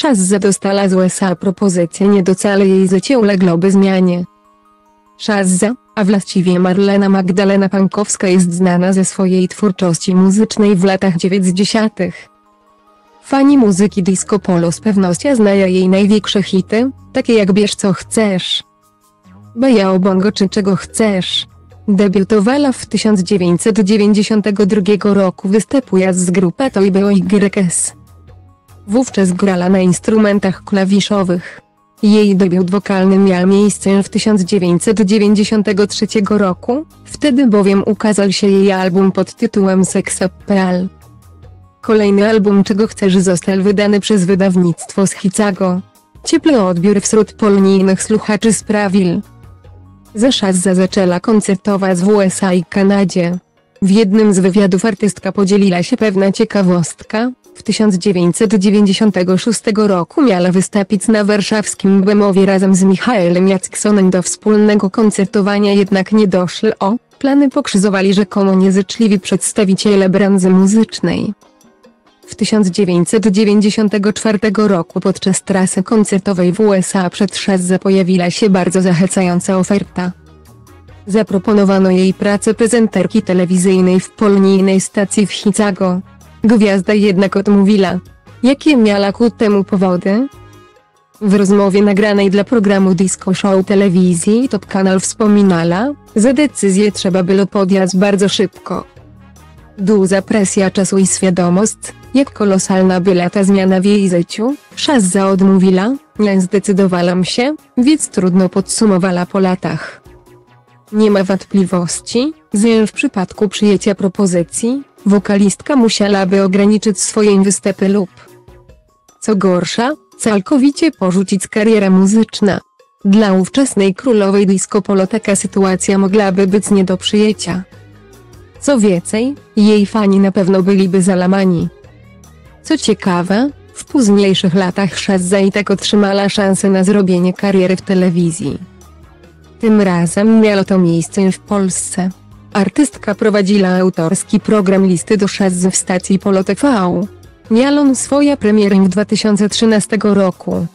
Shazza dostała z USA propozycję nie docale jej życie uległoby zmianie. Shazza, a właściwie Marlena Magdalena Pankowska jest znana ze swojej twórczości muzycznej w latach 90. Fani muzyki disco polo z pewnością znają jej największe hity, takie jak Bierz co chcesz. Baja o bongo czy czego chcesz. Debiutowała w 1992 roku występując z grupą Toy YS. Wówczas grała na instrumentach klawiszowych. Jej debiut wokalny miał miejsce w 1993 roku, wtedy bowiem ukazał się jej album pod tytułem Sex-Appeal. Kolejny album Czego Chcesz został wydany przez wydawnictwo z Chicago. Ciepły odbiór wśród polonijnych słuchaczy sprawił, że Shazza zaczęła koncertować w USA i Kanadzie. W jednym z wywiadów artystka podzieliła się pewna ciekawostka. W 1996 roku miała wystąpić na warszawskim Bemowie razem z Michaelem Jacksonem do wspólnego koncertowania jednak nie doszło. O, plany pokrzyzowali rzekomo niezyczliwi przedstawiciele branży muzycznej. W 1994 roku podczas trasy koncertowej w USA przed Shazza pojawiła się bardzo zachęcająca oferta. Zaproponowano jej pracę prezenterki telewizyjnej w polonijnej stacji w Chicago. Gwiazda jednak odmówiła. Jakie miała ku temu powody? W rozmowie nagranej dla programu Disco Show telewizji Top Kanal wspominała, że decyzję trzeba było podjąć bardzo szybko. Duża presja czasu i świadomość, jak kolosalna była ta zmiana w jej życiu, Shazza odmówiła, nie zdecydowałam się, więc trudno podsumowała po latach. Nie ma wątpliwości, że w przypadku przyjęcia propozycji, wokalistka musiałaby ograniczyć swoje występy lub, co gorsza, całkowicie porzucić karierę muzyczną. Dla ówczesnej królowej disco polo taka sytuacja mogłaby być nie do przyjęcia. Co więcej, jej fani na pewno byliby zalamani. Co ciekawe, w późniejszych latach Shazza i tak otrzymała szansę na zrobienie kariery w telewizji. Tym razem miało to miejsce w Polsce. Artystka prowadziła autorski program listy do Shazzy w stacji Polo TV. Miał on swoją premierę w 2013 roku.